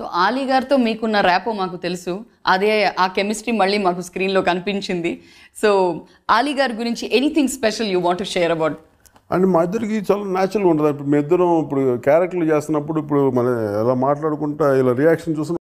So Ali గారితో మీకున్న rapport మాకు తెలుసు. అదే ఆ కెమిస్ట్రీ మళ్ళీ మాకు స్క్రీన్లో కనిపించింది. సో ఆలీ గారి గురించి anything special you want share about? And మా ఇద్దరికి చాలా న్యాచురల్ ఉంటుంది. ఇప్పుడు మీ ఇద్దరం ఇప్పుడు క్యారెక్టర్లు చేస్తున్నప్పుడు ఇప్పుడు మన ఎలా మాట్లాడుకుంటా ఇలా రియాక్షన్ చూసిన